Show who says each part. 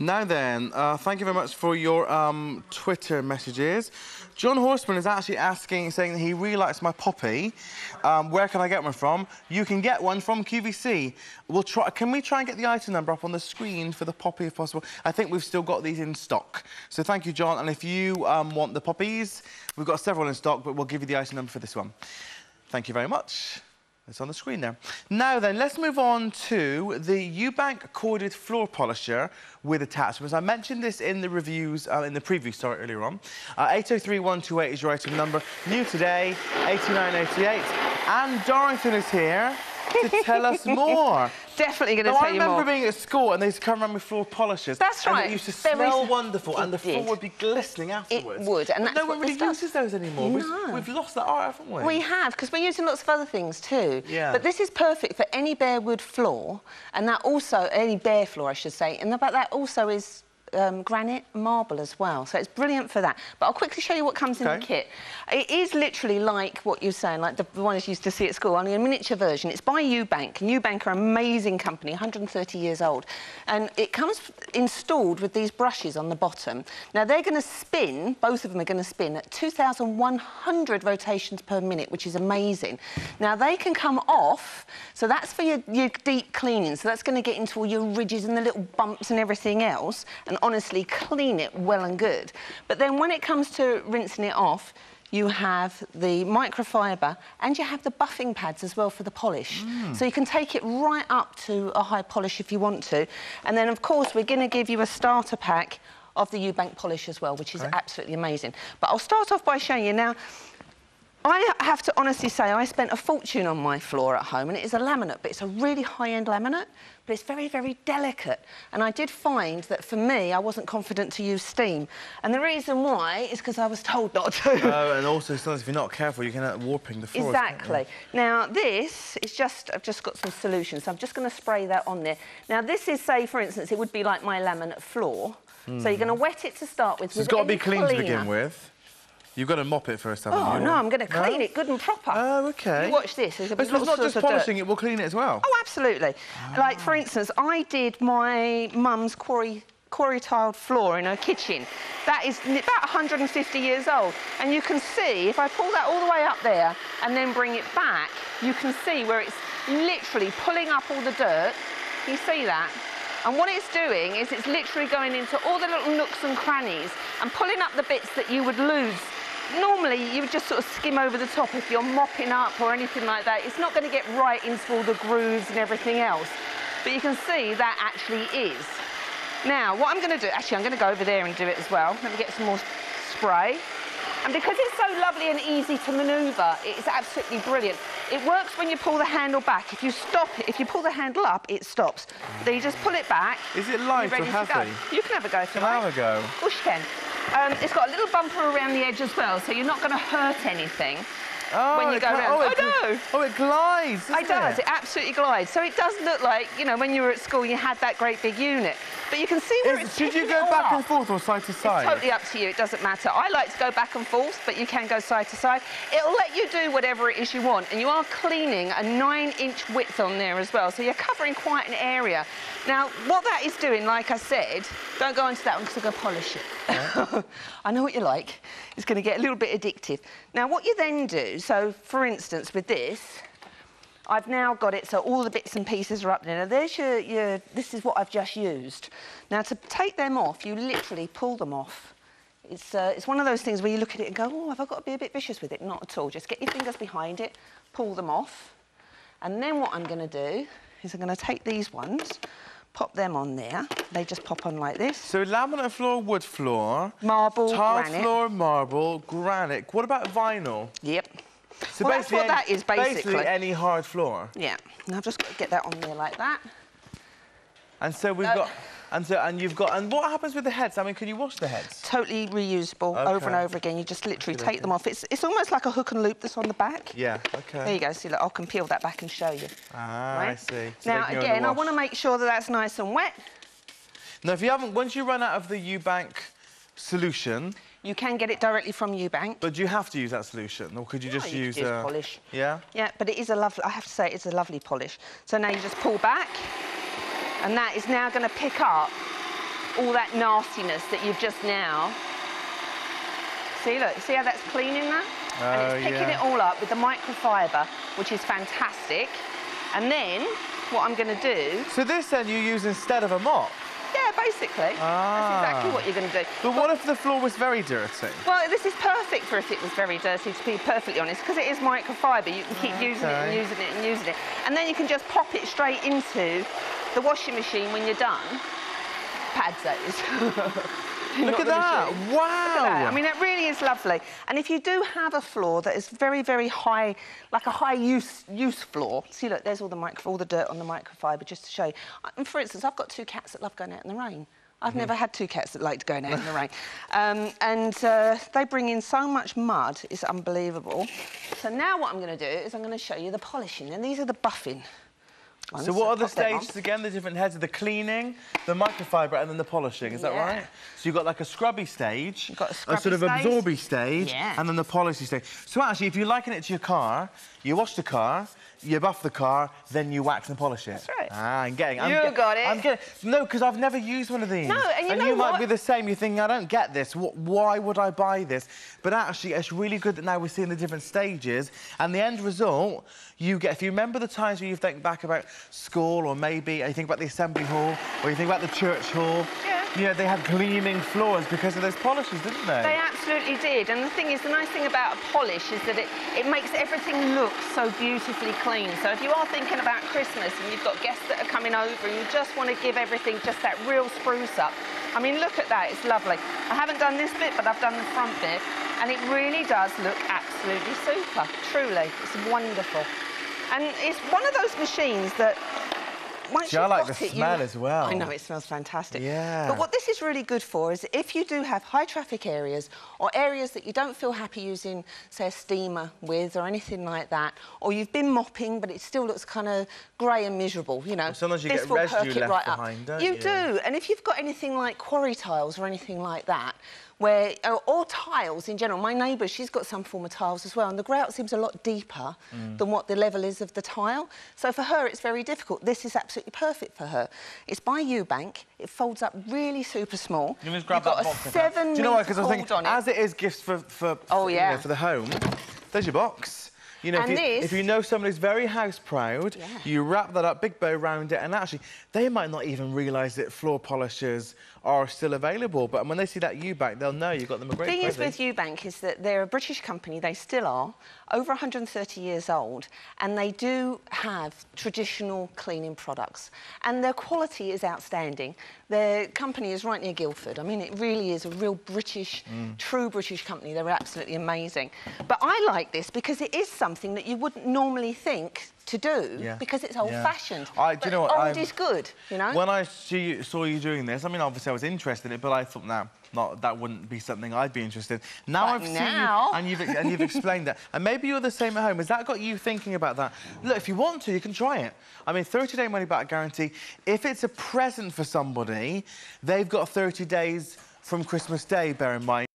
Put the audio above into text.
Speaker 1: Now then, uh, thank you very much for your um, Twitter messages. John Horseman is actually asking, saying that he really likes my poppy. Um, where can I get one from? You can get one from QVC. We'll try. Can we try and get the item number up on the screen for the poppy if possible? I think we've still got these in stock. So thank you, John. And if you um, want the poppies, we've got several in stock, but we'll give you the item number for this one. Thank you very much. It's on the screen there. Now then, let's move on to the Ewbank corded floor polisher with attachments. I mentioned this in the reviews, uh, in the preview, sorry, earlier on. Uh, 803128 is your item number. New today, 8988. Ann Dorrington is here to tell us more.
Speaker 2: Definitely going to tell you more.
Speaker 1: I remember being at school and they used to come around with floor polishers.
Speaker 2: That's right.
Speaker 1: And it used to smell wonderful and the floor would be glistening afterwards.
Speaker 2: It would, and that's
Speaker 1: no one really uses those anymore. No. We've, we've, lost that art, haven't we?
Speaker 2: We have, because we're using lots of other things too.
Speaker 1: Yeah.
Speaker 2: But this is perfect for any bare wood floor, and that also, any bare floor, I should say, and but that also is um, granite marble as well. So it's brilliant for that. But I'll quickly show you what comes okay. in the kit. It is literally like what you're saying, like the, ones you used to see at school, only a miniature version. It's by Ewbank. And Ewbank are an amazing company, 130 years old. And it comes installed with these brushes on the bottom. Now, they're going to spin, both of them are going to spin at 2,100 rotations per minute, which is amazing. Now, they can come off, so that's for your, your deep cleaning. So that's going to get into all your ridges and the little bumps and everything else. And honestly clean it well and good. But then when it comes to rinsing it off, you have the microfiber and you have the buffing pads as well for the polish. Mm. So you can take it right up to a high polish if you want to. And then, of course, we're going to give you a starter pack of the Ewbank polish as well, which is okay. absolutely amazing. But I'll start off by showing you now. I have to honestly say I spent a fortune on my floor at home, and it is a laminate, but it's a really high-end laminate, but it's very, very delicate. And I did find that for me, I wasn't confident to use steam. And the reason why is because I was told not to.
Speaker 1: Oh, and also sometimes if you're not careful, you can end up warping the floor.
Speaker 2: Exactly. Now, this is just, I've just got some solutions, so I'm just going to spray that on there. Now, this is, say, for instance, it would be like my laminate floor. Mm. So you're going to wet it to start with.
Speaker 1: So it's got to be clean cleaner. to begin with. You've got to mop it first, haven't
Speaker 2: oh,
Speaker 1: you?
Speaker 2: no, I'm going to clean no? it good and proper.
Speaker 1: Oh, OK.
Speaker 2: You watch this. There's a
Speaker 1: it's not just uh, polishing it, we'll clean it as well?
Speaker 2: Oh, absolutely. Like, for ah. instance, I did my mum's quarry quarry tiled floor in her kitchen. That is about 150 years old. And you can see, if I pull that all the way up there and then bring it back, you can see where it's literally pulling up all the dirt. You see that? And what it's doing is it's literally going into all the little nooks and crannies and pulling up the bits that you would lose normally you would just sort of skim over the top if you're mopping up or anything like that. It's not going to get right into all the grooves and everything else. But you can see that actually is. Now, what I'm going to do, actually, I'm going to go over there and do it as well. Let me get some more spray. And because it's so lovely and easy to manoeuvre, it's absolutely brilliant. It works when you pull the handle back. If you stop it, if you pull the handle up, it stops. Then you just pull it back.
Speaker 1: Is it light or heavy?
Speaker 2: You can have a go if
Speaker 1: you
Speaker 2: like.
Speaker 1: have a go?
Speaker 2: Of course you can. Um, it's got a little bumper around the edge as well, so you're not going to hurt anything.
Speaker 1: Oh,
Speaker 2: when you go around.
Speaker 1: Oh,
Speaker 2: it, oh.
Speaker 1: Oh, it glides,
Speaker 2: It does.
Speaker 1: It?
Speaker 2: it absolutely glides. So it does look like, you know, when you were at school, you had that great big unit. But you can see where Is, it's
Speaker 1: Should you go back and forth or side to side?
Speaker 2: It's totally up to you. It doesn't matter. I like to go back and forth, but you can go side to side. It'll let you do whatever it is you want. And you are cleaning a nine-inch width on there as well. So you're covering quite an area. Now, what that is doing, like I said, don't go into that one because I'm going to polish it. Yeah. I know what you like. It's going to get a little bit addictive. Now, what you then do, so, for instance, with this, I've now got it so all the bits and pieces are up there. Now there's your, your, this is what I've just used. Now to take them off, you literally pull them off. It's, uh, it's one of those things where you look at it and go, oh, have I got to be a bit vicious with it? Not at all. Just get your fingers behind it, pull them off. And then what I'm going to do is I'm going to take these ones, pop them on there. They just pop on like this.
Speaker 1: So laminate floor, wood floor.
Speaker 2: Marble,
Speaker 1: Tile
Speaker 2: granite.
Speaker 1: floor, marble, granite. What about vinyl?
Speaker 2: Yep.
Speaker 1: So
Speaker 2: well, that's what
Speaker 1: any,
Speaker 2: that is, basically.
Speaker 1: Basically any hard floor?
Speaker 2: Yeah. And I've just got to get that on there like that.
Speaker 1: And so we've got... And so, and you've got, and what happens with the heads? I mean, can you wash the heads?
Speaker 2: Totally reusable okay. over and over again. You just literally take okay. them off. It's, it's almost like a hook and loop that's on the back.
Speaker 1: Yeah, okay.
Speaker 2: There you go. See, look, I can peel that back and show you.
Speaker 1: Ah, right? I see.
Speaker 2: So now, again, I want to make sure that that's nice and wet.
Speaker 1: Now, if you haven't, once you run out of the Ewbank solution,
Speaker 2: you can get it directly from Ewbank.
Speaker 1: But do you have to use that solution, or could you
Speaker 2: no,
Speaker 1: just
Speaker 2: you
Speaker 1: use
Speaker 2: a
Speaker 1: uh,
Speaker 2: polish?
Speaker 1: Yeah.
Speaker 2: Yeah, but it is a lovely. I have to say, it's a lovely polish. So now you just pull back, and that is now going to pick up all that nastiness that you've just now. See, look, see how that's cleaning that? and
Speaker 1: Oh,
Speaker 2: it's picking
Speaker 1: yeah.
Speaker 2: it all up with the microfiber, which is fantastic. And then what I'm going to do,
Speaker 1: So this then you use instead of a mop.
Speaker 2: Basically,
Speaker 1: Ah.
Speaker 2: that's exactly what you're going to do.
Speaker 1: But what if the floor was very dirty?
Speaker 2: Well, this is perfect for if it was very dirty, to be perfectly honest, because it is microfiber. You can keep using it and using it and using it. And then you can just pop it straight into the washing machine when you're done. Pads, is.
Speaker 1: Look at that! Wow!
Speaker 2: Look at that. I mean, it really is lovely. And if you do have a floor that is very, very high, like a high use use floor, see, look, there's all the micro, all the dirt on the microfiber, just to show you. And for instance, I've got two cats that love going out in the rain. I've
Speaker 1: Mm-hmm.
Speaker 2: never had two cats that liked going out in the rain. Um, and uh, they bring in so much mud, it's unbelievable. So now what I'm going to do is I'm going to show you the polishing. And these are the buffing.
Speaker 1: So what are the
Speaker 2: pop them on.
Speaker 1: stages again? The different heads of the cleaning, the microfiber, and then the polishing. Is that right? So you've got like a scrubby stage,
Speaker 2: You've got a
Speaker 1: sort of
Speaker 2: stage.
Speaker 1: absorby stage,
Speaker 2: Yeah.
Speaker 1: and then the polishing stage. So actually, if you liken it to your car, you wash the car, you buff the car, then you wax and polish it.
Speaker 2: That's right.
Speaker 1: Ah, I'm getting. I'm
Speaker 2: You
Speaker 1: get-
Speaker 2: got it.
Speaker 1: I'm getting. No, because I've never used one of these.
Speaker 2: No, and you know
Speaker 1: you might be the same. You're thinking, I don't get this. Wh- Why would I buy this? But actually, it's really good that now we're seeing the different stages, and the end result, you get. If you remember the times where you think back about school, or maybe you think about the assembly hall, or you think about the church hall.
Speaker 2: Yeah.
Speaker 1: Know, they had gleaming floors because of those polishes, didn't they?
Speaker 2: They absolutely did. And the thing is, the nice thing about a polish is that it, it makes everything look so beautifully clean. So if you are thinking about Christmas and you've got guests that are coming over and you just want to give everything just that real spruce up, I mean, look at that, it's lovely. I haven't done this bit, but I've done the front bit. And it really does look absolutely super, truly. It's wonderful. And it's one of those machines that once
Speaker 1: See, I like the
Speaker 2: it, you-
Speaker 1: smell as well.
Speaker 2: I know, it smells fantastic.
Speaker 1: Yeah.
Speaker 2: But what this is really good for is if you do have high traffic areas or areas that you don't feel happy using, say, a steamer with or anything like that, or you've been mopping but it still looks kind of grey and miserable, you know.
Speaker 1: sometimes you
Speaker 2: this
Speaker 1: get
Speaker 2: will
Speaker 1: residue left
Speaker 2: right
Speaker 1: behind,
Speaker 2: up.
Speaker 1: don't
Speaker 2: you
Speaker 1: you?
Speaker 2: do. And if you've got anything like quarry tiles or anything like that, where or, or tiles in general. My neighbour, she's got some form of tiles as well, and the grout seems a lot deeper
Speaker 1: Mm.
Speaker 2: than what the level is of the tile. So for her, it's very difficult. This is absolutely perfect for her. It's by Ewbank. It folds up really super small.
Speaker 1: You just grab
Speaker 2: You've got a seven
Speaker 1: Do you know why? Because I think as it is gifts for for,
Speaker 2: Oh,
Speaker 1: for, you
Speaker 2: yeah.
Speaker 1: know, for the home, there's your box. You know, if you,
Speaker 2: this-
Speaker 1: if you know somebody's very house proud,
Speaker 2: Yeah.
Speaker 1: you wrap that up, big bow round it, and actually they might not even realise that floor polishers are still available. But when they see that Ewbank, they'll know you've got them a
Speaker 2: The
Speaker 1: great
Speaker 2: thing is
Speaker 1: present.
Speaker 2: with Ewbank is that they're a British company, they still are, over 130 years old, and they do have traditional cleaning products. And their quality is outstanding. Their company is right near Guildford. I mean, it really is a real British,
Speaker 1: Mm.
Speaker 2: true British company. They're absolutely amazing. But I like this because it is something that you wouldn't normally think to do
Speaker 1: Yeah.
Speaker 2: because it's old-fashioned.
Speaker 1: I- do you know what,
Speaker 2: Old
Speaker 1: I'm-
Speaker 2: is good, you know?
Speaker 1: When I see you, saw you doing this, I mean, obviously I was interested in it, but I thought, no, not, that wouldn't be something I'd be interested in. Now
Speaker 2: But
Speaker 1: I've seen you, and you've, and you've explained that. And maybe you're the same at home. Has that got you thinking about that? Look, if you want to, you can try it. I mean, 30-day money-back guarantee. If it's a present for somebody, they've got 30 days from Christmas Day, bear in mind.